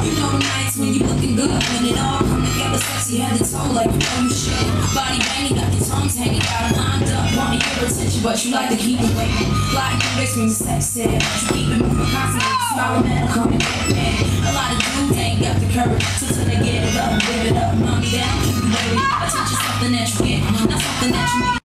You know the nights when you looking good, when it all come together, sexy head to toe like you know you should. Body banging, got your tongues hanging, out, lined up, Want your attention, but you like to keep it waiting. Like you makes me sexy, but you keep it moving constantly, smiling man, come and get it. A lot of dudes ain't got the courage, so till they get it up, give it up, mommy down, keep it waiting. Attention, something that you get, not something that.